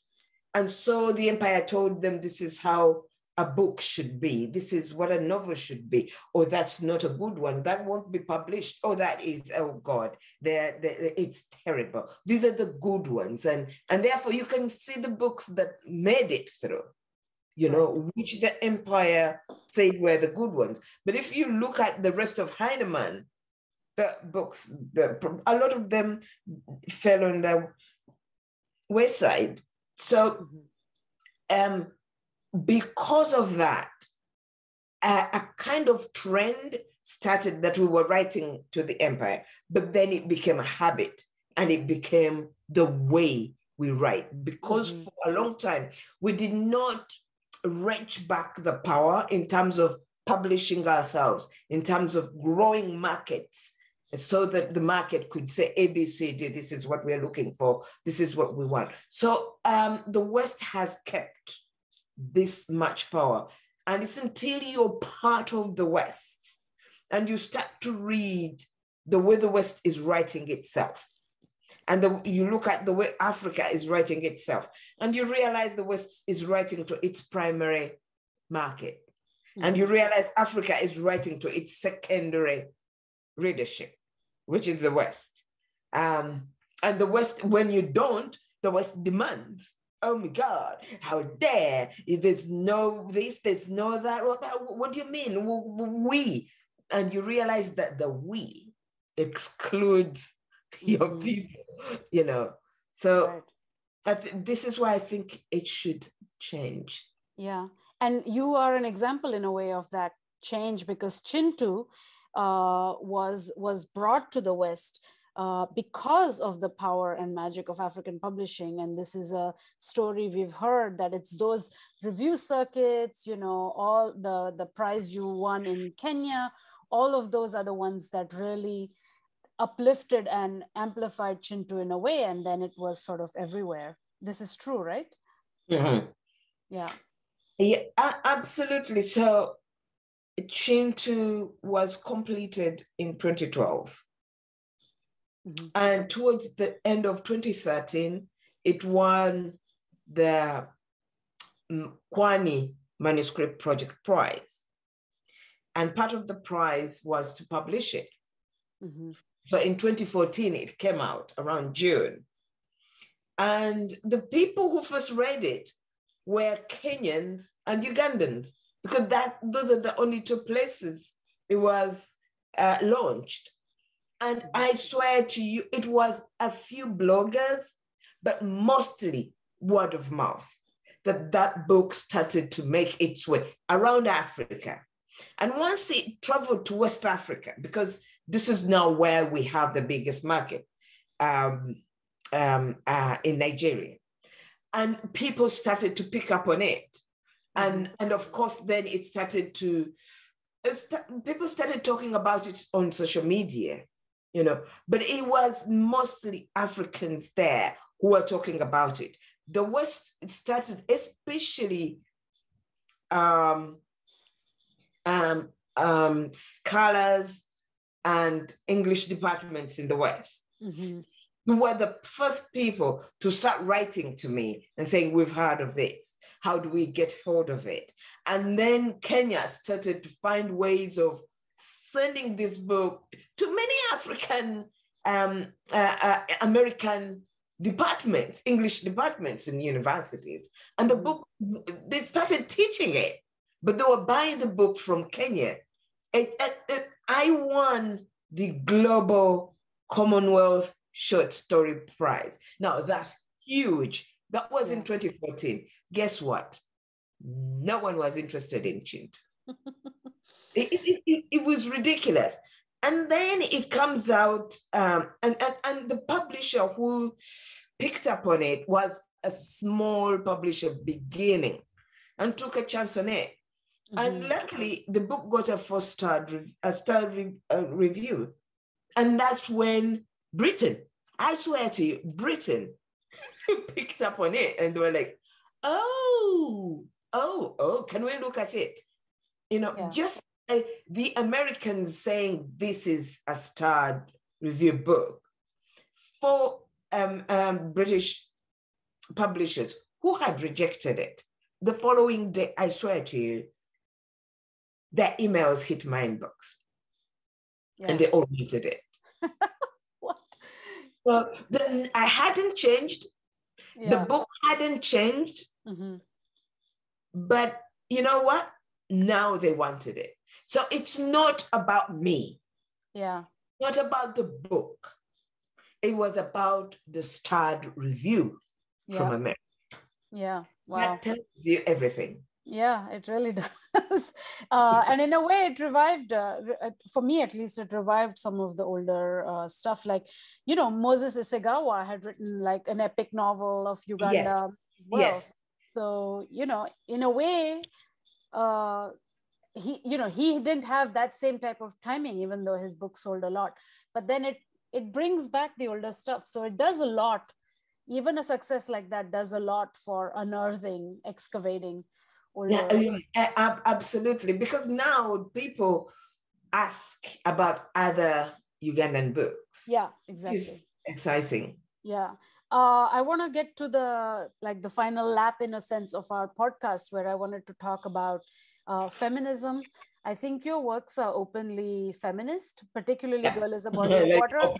And so the empire told them this is how a book should be. This is what a novel should be. Oh, that's not a good one. That won't be published. Oh, that is, oh God, they're, they're, it's terrible. These are the good ones. And, and therefore you can see the books that made it through, you know, which the empire said were the good ones. But if you look at the rest of Heinemann, the books, the, a lot of them fell on the wayside. So um, because of that, a, a kind of trend started that we were writing to the empire, but then it became a habit and it became the way we write because mm-hmm. for a long time we did not reach back the power in terms of publishing ourselves, in terms of growing markets, so that the market could say ABCD, this is what we're looking for, this is what we want. So um, the West has kept this much power. And it's until you're part of the West and you start to read the way the West is writing itself. And the, you look at the way Africa is writing itself, and you realize the West is writing to its primary market. Mm-hmm. And you realize Africa is writing to its secondary readership which is the West. Um, and the West, when you don't, the West demands. Oh my God, how dare! If there's no this, there's no that. What, what do you mean? We. And you realize that the we excludes [laughs] your mm-hmm. people, you know. So right. th- this is why I think it should change. Yeah. And you are an example in a way of that change because Kintu uh, was was brought to the West uh, because of the power and magic of African publishing. And this is a story we've heard that it's those review circuits, you know, all the, the prize you won in Kenya, all of those are the ones that really uplifted and amplified Kintu in a way. And then it was sort of everywhere. This is true, right? Mm-hmm. Yeah. Yeah, absolutely. So Kintu was completed in 2012. Mm-hmm. And towards the end of 2013, it won the Kwani Manuscript Project Prize. And part of the prize was to publish it. Mm-hmm. So in 2014, it came out around June. And the people who first read it were Kenyans and Ugandans because that those are the only two places it was uh, launched. And I swear to you, it was a few bloggers, but mostly word of mouth that that book started to make its way around Africa. And once it traveled to West Africa, because this is now where we have the biggest market um, um, uh, in Nigeria, and people started to pick up on it. And and of course then it started to people started talking about it on social media you know but it was mostly africans there who were talking about it the west started especially um, um, um, scholars and english departments in the west mm-hmm. who were the first people to start writing to me and saying we've heard of this how do we get hold of it? And then Kenya started to find ways of sending this book to many African um, uh, uh, American departments, English departments in universities. And the book, they started teaching it, but they were buying the book from Kenya. It, it, it, I won the Global Commonwealth Short Story Prize. Now that's huge. That was in 2014 guess what? No one was interested in Kintu. [laughs] it, it, it, it, was ridiculous. And then it comes out, um, and, and, and the publisher who picked up on it was a small publisher beginning and took a chance on it. Mm-hmm. And luckily, the book got a four star a star re- a review, and that's when Britain, I swear to you, Britain [laughs] picked up on it, and they were like, "Oh, oh, oh, can we look at it?" You know, yeah. just uh, the Americans saying this is a starred review book for um, um, British publishers who had rejected it. The following day, I swear to you, their emails hit my inbox yeah. and they all wanted it. [laughs] what? Well, then I hadn't changed. Yeah. The book hadn't changed. Mm-hmm. But you know what? Now they wanted it. So it's not about me. Yeah. Not about the book. It was about the starred review yeah. from America. Yeah. Wow. That tells you everything. Yeah, it really [laughs] does. Uh, and in a way, it revived, uh, uh, for me at least, it revived some of the older uh, stuff. Like, you know, Moses Isegawa had written like an epic novel of Uganda yes. as well. Yes. So, you know, in a way, uh, he you know he didn't have that same type of timing even though his book sold a lot. But then it it brings back the older stuff. So it does a lot. Even a success like that does a lot for unearthing excavating older yeah, absolutely. Because now people ask about other ugandan books. Yeah exactly. It's exciting. Yeah uh, I want to get to the like the final lap in a sense of our podcast where I wanted to talk about uh, feminism. I think your works are openly feminist, particularly yeah. Girl is a [laughs] Body of Water.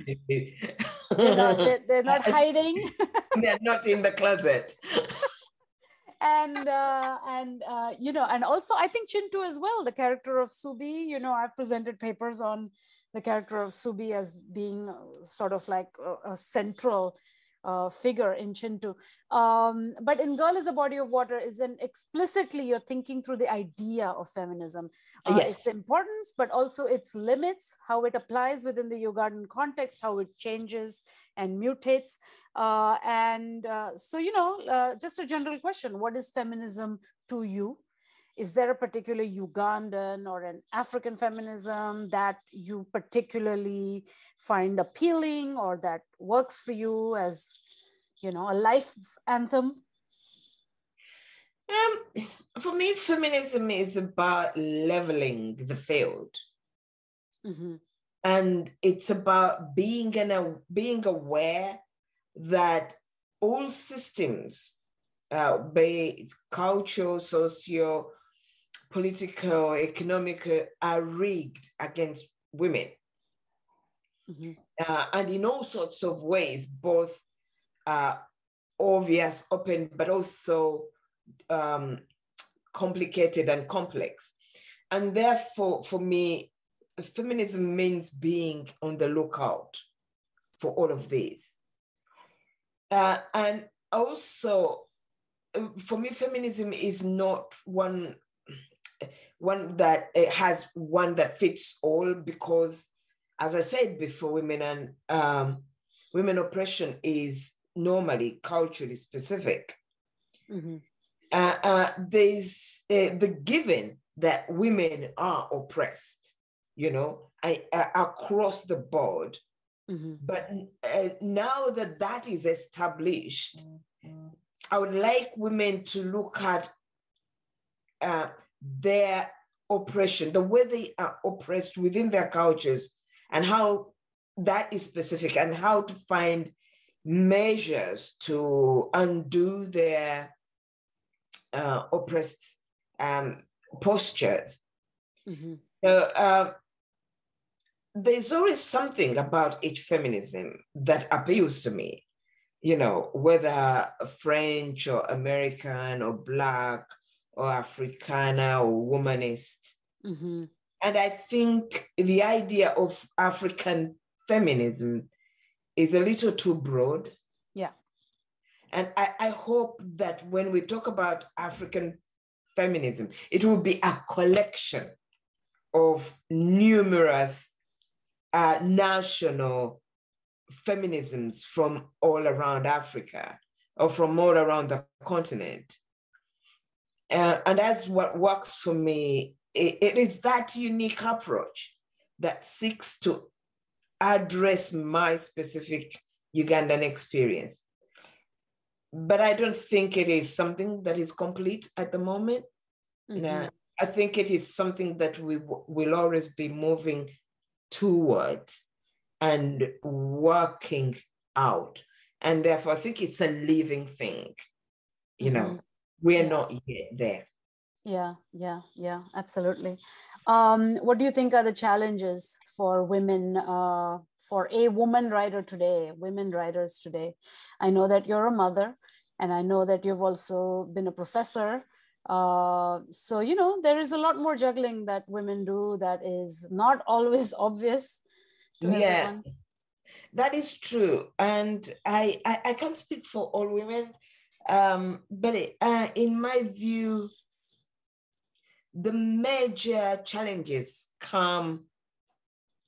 they're, not, they're, they're [laughs] not hiding. [laughs] they're not in the closet. and uh, and uh, you know, and also I think Kintu as well, the character of Subi. You know, I've presented papers on the character of Subi as being sort of like a, a central uh, figure in Kintu. Um, but in Girl is a Body of Water is an explicitly you're thinking through the idea of feminism. Uh, yes. Its importance, but also its limits, how it applies within the Ugandan context, how it changes and mutates. Uh, and uh, so, you know, uh, just a general question, what is feminism to you? Is there a particular Ugandan or an African feminism that you particularly find appealing or that works for you as, you know, a life anthem? Um, for me, feminism is about leveling the field. Mm-hmm. And it's about being, an, being aware that all systems, uh, be cultural, socio, political, economic uh, are rigged against women. Mm-hmm. Uh, and in all sorts of ways, both uh, obvious, open, but also um, complicated and complex. And therefore, for me, feminism means being on the lookout for all of these. Uh, and also, uh, for me, feminism is not one one that it has one that fits all because as i said before women and um, women oppression is normally culturally specific mm-hmm. uh, uh, there's uh, the given that women are oppressed you know I, across the board mm-hmm. but uh, now that that is established mm-hmm. i would like women to look at uh, their oppression, the way they are oppressed within their cultures, and how that is specific, and how to find measures to undo their uh, oppressed um, postures. Mm-hmm. So, uh, there's always something about each feminism that appeals to me, you know, whether French or American or Black or Africana or womanist. Mm-hmm. And I think the idea of African feminism is a little too broad. Yeah. And I, I hope that when we talk about African feminism, it will be a collection of numerous uh, national feminisms from all around Africa or from all around the continent. Uh, and that's what works for me. It, it is that unique approach that seeks to address my specific Ugandan experience. But I don't think it is something that is complete at the moment. Mm-hmm. I think it is something that we w- will always be moving towards and working out. And therefore, I think it's a living thing. You know, mm-hmm. we're yeah. not yet there. Yeah, yeah, yeah, absolutely. Um, what do you think are the challenges for women, uh, for a woman writer today, women writers today? I know that you're a mother, and I know that you've also been a professor. Uh, so, you know, there is a lot more juggling that women do that is not [laughs] always obvious. yeah, everyone. that is true. And I, I, I, can't speak for all women, um, but it, uh, in my view, the major challenges come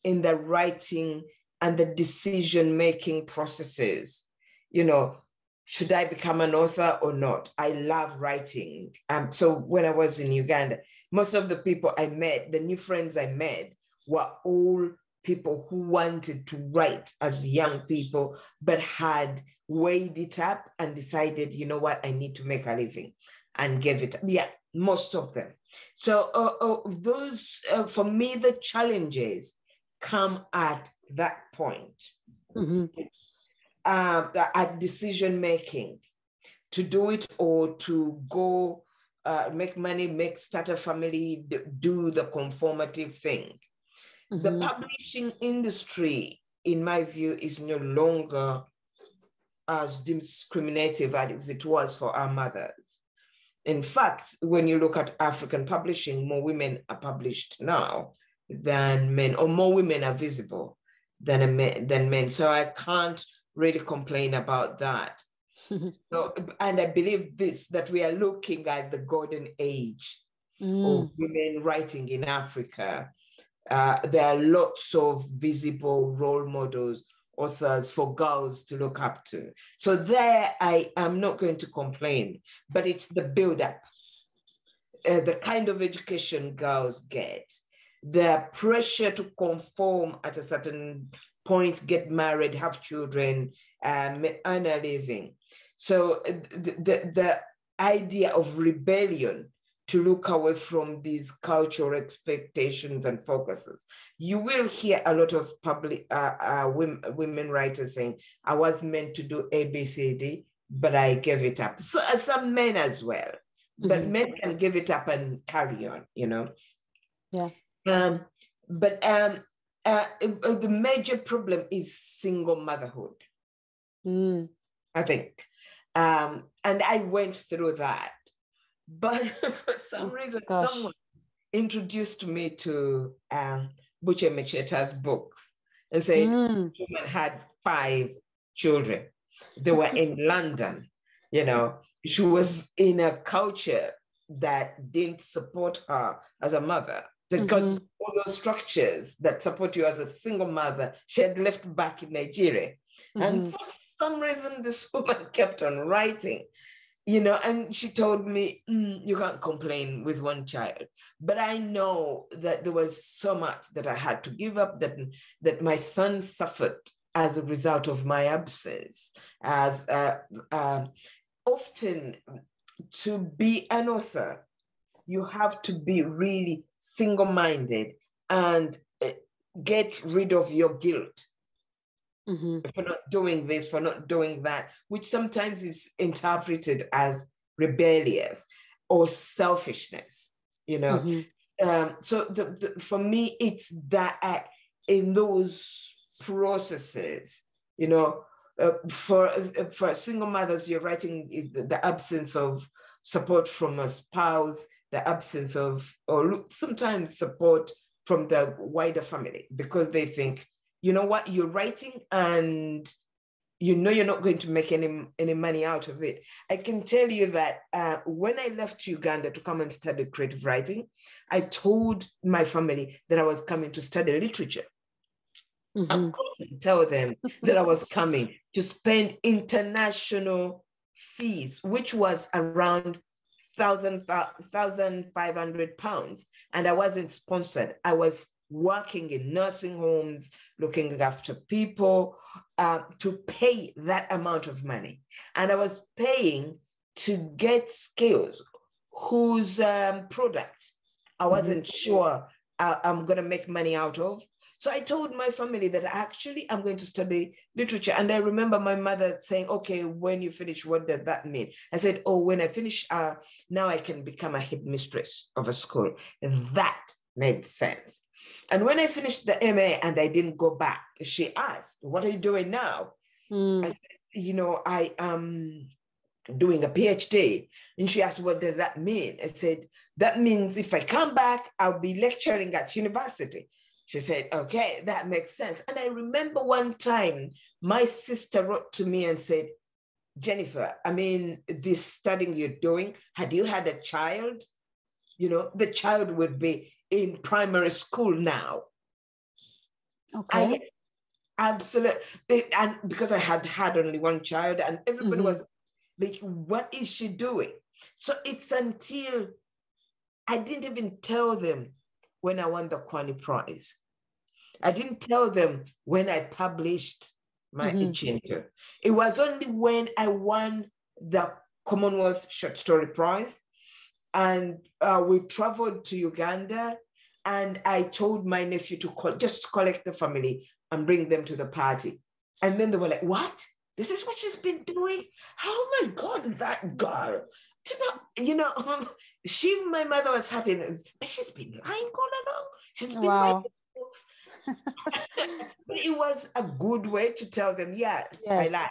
in the writing and the decision making processes. You know, should I become an author or not? I love writing. Um, so when I was in Uganda, most of the people I met, the new friends I met, were all people who wanted to write as young people, but had weighed it up and decided, you know what, I need to make a living and gave it. Up. Yeah, most of them. So uh, uh, those, uh, for me, the challenges come at that point. Mm-hmm uh, at decision making to do it or to go uh, make money, make start a family, do the conformative thing. Mm-hmm. The publishing industry, in my view, is no longer as discriminative as it was for our mothers. In fact, when you look at African publishing, more women are published now than men, or more women are visible than, men, than men. So I can't really complain about that. [laughs] so, and I believe this that we are looking at the golden age mm. of women writing in Africa. Uh, there are lots of visible role models, authors for girls to look up to. So there, I am not going to complain, but it's the build-up, uh, the kind of education girls get, the pressure to conform at a certain point, get married, have children, um, earn a living. So uh, the, the, the idea of rebellion to look away from these cultural expectations and focuses. You will hear a lot of public uh, uh, women, women writers saying, I was meant to do A, B, C, D, but I gave it up. So uh, some men as well, mm-hmm. but men can give it up and carry on, you know? Yeah. Um, but um, uh, uh, the major problem is single motherhood. Mm. I think. Um, and I went through that. But [laughs] for some oh, reason, gosh. someone introduced me to um, Buchi Emecheta's books and said mm. woman had five children. They were in [laughs] London, you know. She was in a culture that didn't support her as a mother because mm-hmm. all those structures that support you as a single mother, she had left back in Nigeria. Mm-hmm. And for some reason, this woman [laughs] kept on writing, you know, and she told me, mm, you can't complain with one child. But I know that there was so much that I had to give up, that, that my son suffered as a result of my absence, as uh, uh, often to be an author, you have to be really single minded and eh, get rid of your guilt mm-hmm. for not doing this, for not doing that, which sometimes is interpreted as rebellious or selfishness, you know. Mm-hmm. Um, so the, the, for me, it's that in those processes, you know, uh, for uh, for single mothers, you're writing the absence of support from a spouse, the absence of, or sometimes support from the wider family because they think, you know what, you're writing and you know you're not going to make any, any money out of it. I can tell you that uh, when I left Uganda to come and study creative writing, I told my family that I was coming to study literature. Mm-hmm. I couldn't tell them that I was coming to spend international fees, which was around thousand thousand five hundred pounds, and I wasn't sponsored. I was working in nursing homes, looking after people, uh, to pay that amount of money, and I was paying to get skills whose um, product I mm-hmm. wasn't mm-hmm. sure I, I'm going to make money out of. So I told my family that actually I'm going to study literature. And I remember my mother saying, okay, when you finish, what does that mean? I said, oh, when I finish, uh, now I can become a headmistress of a school. And that made sense. And when I finished the MA and I didn't go back, she asked, what are you doing now? Mm. I said, you know, I am doing a PhD. And she asked, what does that mean? I said, that means if I come back, I'll be lecturing at university. She said, okay, that makes sense. And I remember one time my sister wrote to me and said, Jennifer, I mean, this studying you're doing, had you had a child, you know, the child would be in primary school now. Okay. I, absolutely. And because I had had only one child and everybody mm-hmm. was like, what is she doing? So it's until I didn't even tell them when I won the Kwani Prize. I didn't tell them when I published my mm-hmm. It was only when I won the Commonwealth Short Story Prize and uh, we traveled to Uganda and I told my nephew to call, just collect the family and bring them to the party. And then they were like, what? This is what she's been doing? Oh my God, that girl. You know, um, [laughs] she, my mother was happy, but she's been lying all along. She's been wow. writing books. [laughs] but it was a good way to tell them, yeah, yes. I lie.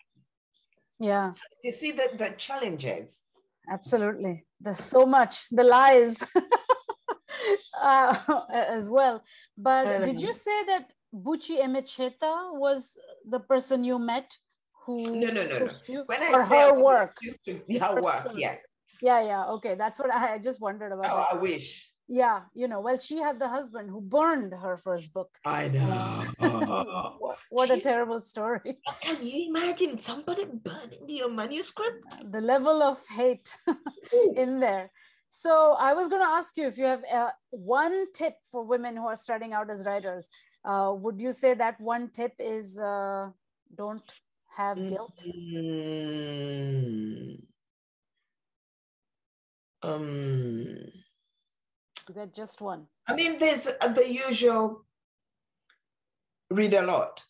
Yeah. So you see the, the challenges. Absolutely. There's so much, the lies [laughs] uh, as well. But um, did you say that Buchi Emecheta was the person you met who no no no, no. When I or her work? her [laughs] work yeah. Yeah yeah okay. That's what i, I just wondered about oh, i wish yeah you know well she had the husband who burned her first book. I [laughs] know. What, what a terrible story. [laughs] Can you imagine somebody burning your manuscript? The level of hate [laughs] in there. So i was going to ask you if you have uh, one tip for women who are starting out as writers. Uh, would you say that one tip is uh, don't have guilt? Mm, um, you just one. I mean, there's the usual read a lot,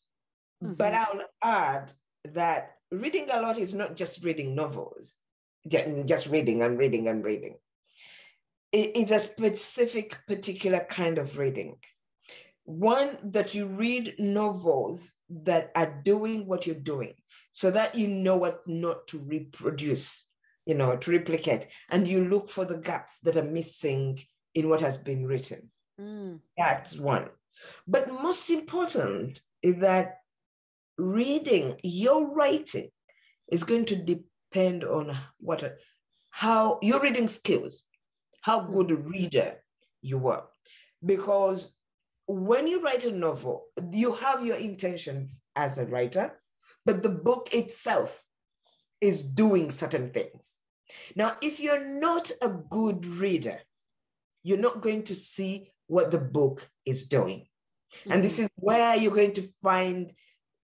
mm-hmm. but I'll add that reading a lot is not just reading novels, just reading and reading and reading. It's a specific, particular kind of reading one that you read novels that are doing what you're doing so that you know what not to reproduce you know to replicate and you look for the gaps that are missing in what has been written mm. that's one but most important is that reading your writing is going to depend on what how your reading skills how good a reader you are because when you write a novel, you have your intentions as a writer, but the book itself is doing certain things. Now, if you're not a good reader, you're not going to see what the book is doing. Mm-hmm. And this mm-hmm. is where you're going to find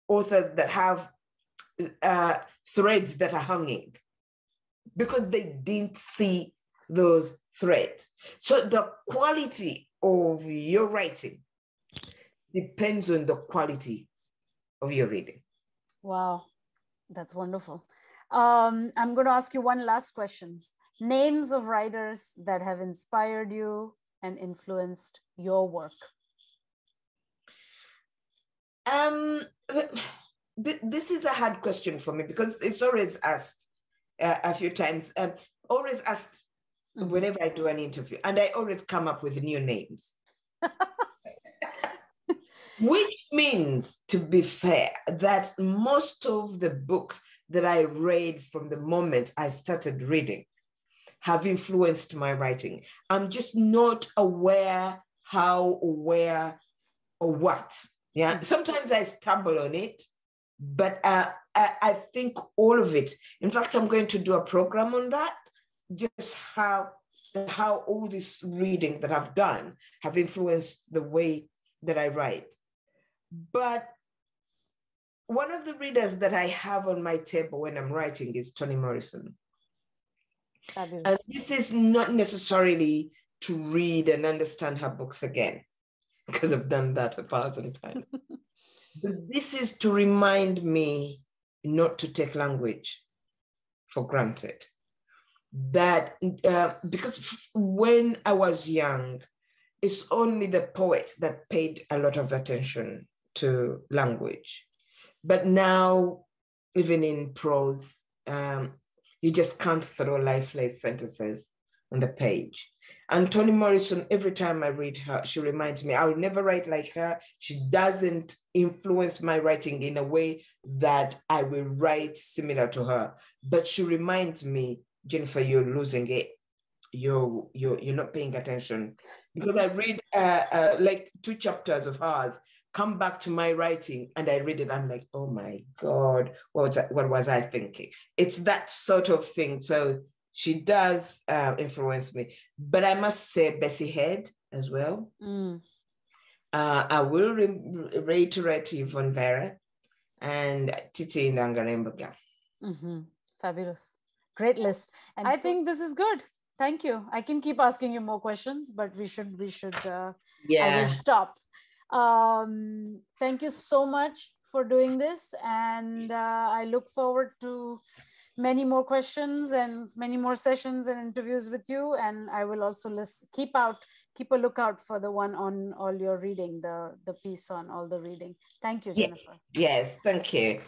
authors that have uh, threads that are hanging because they didn't see those threads. So the quality of your writing depends on the quality of your reading. Wow, that's wonderful. Um, I'm going to ask you one last question. Names of writers that have inspired you and influenced your work. Um, [sighs] th- this is a hard question for me because it's always asked uh, a few times. Um, always asked mm-hmm. whenever I do an interview, and I always come up with new names. [laughs] Which means, to be fair, that most of the books that I read from the moment I started reading have influenced my writing. I'm just not aware how or where or what Yeah, mm-hmm. sometimes I stumble on it, but uh, I, I think all of it. In fact, I'm going to do a program on that, just how how all this reading that I've done have influenced the way that I write. But one of the readers that I have on my table when I'm writing is Toni Morrison. And this is not necessarily to read and understand her books again, [laughs] because I've done that a thousand times. [laughs] but this is to remind me not to take language for granted. That uh, because when I was young, it's only the poets that paid a lot of attention to language. But now, even in prose, um, you just can't throw lifeless sentences on the page. And Toni Morrison, every time I read her, she reminds me, I'll never write like her. She doesn't influence my writing in a way that I will write similar to her. But she reminds me, Jennifer, you're losing it. You're, you're, you're not paying attention. Because I read uh, uh, like two chapters of hers, come back to my writing and I read it, I'm like, oh my God, what was I, what was I thinking? It's that sort of thing. So she does uh, influence me. But I must say Bessie Head as well. Mm. Uh, I will re- reiterate Yvonne Vera and Tsitsi Dangarembga. Mm-hmm. Fabulous. Great list. And I think this is good. Thank you. I can keep asking you more questions, but we should we should uh, yeah. I will stop. Um, thank you so much for doing this, and uh, I look forward to many more questions and many more sessions and interviews with you. And I will also list, keep out, keep a lookout for the one on all your reading, the, the piece on all the reading. Thank you, Jennifer. Yes, yes thank you.